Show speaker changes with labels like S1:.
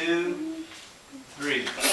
S1: two, three.